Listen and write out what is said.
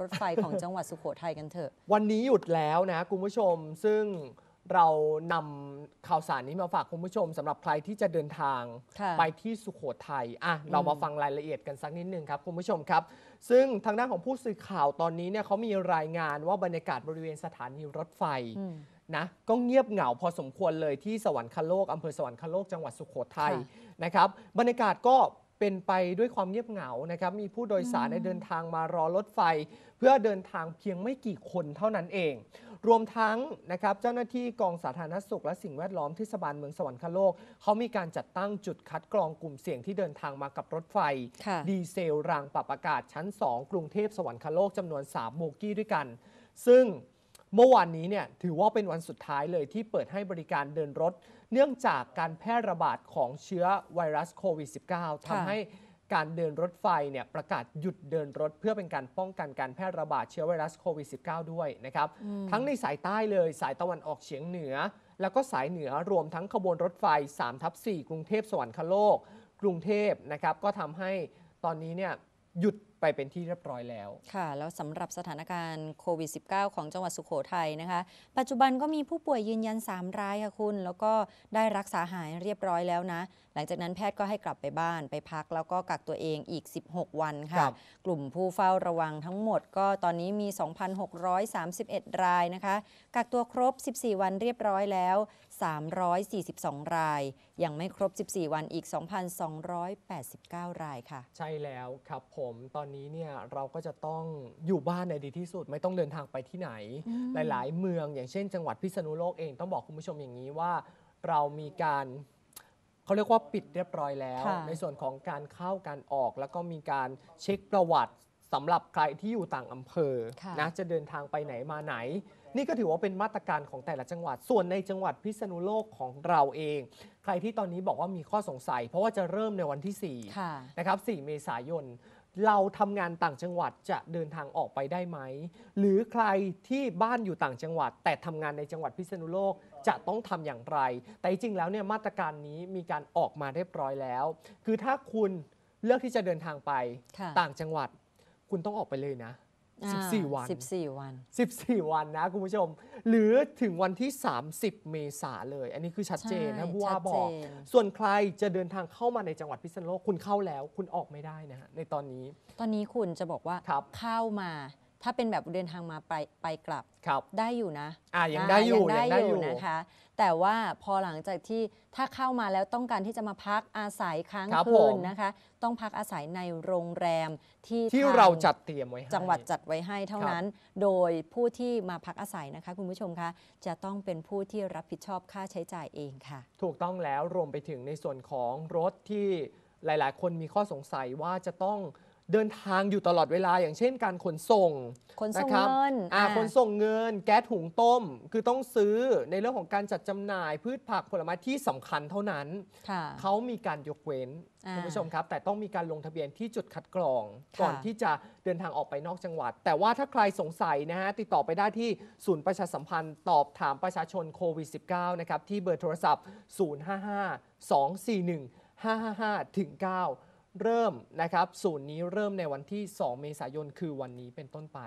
รถไฟของจังหวัดสุโขทัยกันเถอะ วันนี้หยุดแล้วนะคุณผู้ชมซึ่งเรานำข่าวสารนี้มาฝากคุณผู้ชมสำหรับใครที่จะเดินทางค่ะไปที่สุโขทัยอะเรามาฟังรายละเอียดกันสักนิดนึงครับคุณผู้ชมครับ ซึ่งทางด้านของผู้สื่อข่าวตอนนี้เนี่ยเขามีรายงานว่าบรรยากาศบริเวณสถานีรถไฟอืมนะก็เงียบเหงาพอสมควรเลยที่สวรรคโลกอำเภอสวรรคโลกจังหวัดสุโขทัยค่ะ นะครับบรรยากาศก็ เป็นไปด้วยความเงียบเหงานะครับมีผู้โดยสารอืมในเดินทางมารอรถไฟ เพื่อเดินทางเพียงไม่กี่คนเท่านั้นเอง รวมทั้งนะครับเจ้าหน้าที่กองสาธารณสุขและสิ่งแวดล้อมเทศบาลเมืองสวรรคโลกเขามีการจัดตั้งจุดคัดกรองกลุ่มเสี่ยงที่เดินทางมากับรถไฟค่ะดีเซลรางปรับอากาศชั้น 2 กรุงเทพสวรรคโลกจำนวน 3 โบกี้ด้วยกัน ซึ่ง เมื่อวานนี้เนี่ยถือว่าเป็นวันสุดท้ายเลยที่เปิดให้บริการเดินรถ เนื่องจากการแพร่ระบาดของเชื้อไวรัสโควิด -19 ทำให้การเดินรถไฟเนี่ยประกาศหยุดเดินรถเพื่อเป็นการป้องกันการแพร่ระบาดเชื้อไวรัสโควิด -19 ด้วยนะครับอืมทั้งในสายใต้เลยสายตะวันออกเฉียงเหนือ แล้วก็สายเหนือรวมทั้งขบวนรถไฟ3ทับ4กรุงเทพสวรรคโลก กรุงเทพนะครับก็ทำให้ตอนนี้เนี่ยหยุด ไปเป็นที่เรียบร้อยแล้ว ค่ะ แล้วสำหรับสถานการณ์โควิด -19 ของจังหวัดสุโขทัยนะคะ ปัจจุบันก็มีผู้ป่วยยืนยัน 3 รายค่ะคุณ แล้วก็ได้รักษาหายเรียบร้อยแล้วนะ หลังจากนั้นแพทย์ก็ให้กลับไปบ้านไปพักแล้วก็กักตัวเองอีก 16 วันครัค่ะบกลุ่มผู้เฝ้าระวังทั้งหมดก็ตอนนี้มี 2,631 รายนะคะ กักตัวครบ 14 วันเรียบร้อยแล้ว 342 ราย ยังไม่ครบ 14 วันอีก 2,289 รายค่ะ ใช่แล้วครับผมตอนนี้เนี่ยเราก็จะต้องอยู่บ้านในดีที่สุด ไม่ต้องเดินทางไปที่ไหนอืมหลาย ๆ เมืองอย่างเช่น จังหวัดพิษณุโลกเองต้องบอกคุณผู้ชมอย่างนี้ว่า เรามีการเขาเรียกว่าปิดเรียบร้อยแล้วค่ะในส่วนของการเข้าการออก แล้วก็มีการเช็คประวัติสำหรับใครที่อยู่ต่างอำเภอค่ะนะจะเดินทางไปไหนมาไหน นี่ก็ถือว่าเป็นมาตรการของแต่ละจังหวัด ส่วนในจังหวัดพิษณุโลกของเราเอง ใครที่ตอนนี้บอกว่ามีข้อสงสัย เพราะว่าจะเริ่มในวันที่4ค่ะนะครับ4เมษายน เราทำงานต่างจังหวัดจะเดินทางออกไปได้ไหม หรือใครที่บ้านอยู่ต่างจังหวัด แต่ทำงานในจังหวัดพิษณุโลกจะต้องทำอย่างไร แต่จริงๆแล้วเนี่ยมาตรการนี้มีการออกมาเรียบร้อยแล้ว คือถ้าคุณเลือกที่จะเดินทางไปค่ะต่างจังหวัด คุณต้องออกไปเลยนะอ่า 14 วัน 14 วัน 14 วันนะคุณผู้ชม หรือถึงวันที่ 30 เมษาเลย อันนี้คือชัดเจนใช่นะผู้ว่าชัดบอกเจนส่วนใครจะเดินทางเข้ามาในจังหวัดพิษณุโลกคุณเข้าแล้ว คุณออกไม่ได้นะฮะในตอนนี้ ตอนนี้คุณจะบอกว่าครับเข้ามา ถ้าเป็นแบบเดินทางมาไปไปกลับครับได้อยู่นะอ่ายังได้อยู่ายังได้อยู่นะคะ แต่ว่าพอหลังจากที่ถ้าเข้ามาแล้วต้องการที่จะมาพักอาศัยค้างครับคืผนมนะคะ ต้องพักอาศัยในโรงแรมที่ที่ทงเราจัดเตรียมไว้ให้จังหวัดจัดไว้ให้เท่าครับนั้น โดยผู้ที่มาพักอาศัยนะคะ คุณผู้ชมคะจะต้องเป็นผู้ที่รับผิดชอบค่าใช้จ่ายเองค่ะ ถูกต้องแล้วรวมไปถึงในส่วนของรถที่หลาย ๆ คนมีข้อสงสัยว่าจะต้อง เดินทางอยู่ตลอดเวลา อย่างเช่นการขนส่งขนส่งะครับเงินอ่าอ่าขนส่งเงิน แก๊สหุงต้ม คือต้องซื้อในเรื่องของการจัดจำหน่าย พืชผักผลไม้ที่สำคัญเท่านั้นค่ะเขามีการยกเว้นอ่าคุณผู้ชมครับ แต่ต้องมีการลงทะเบียนที่จุดคัดกรองค่ะก่อนที่จะเดินทางออกไปนอกจังหวัด แต่ว่าถ้าใครสงสัยนะฮะติดต่อไปได้ที่ศูนย์ประชาสัมพันธ์ตอบถามประชาชนโควิด -19 นะครับที่เบอร์โทรศัพท์ 055 241 555ถึง9 เริ่มนะครับศูนย์นี้เริ่มในวันที่ 2 เมษายนคือวันนี้เป็นต้นไป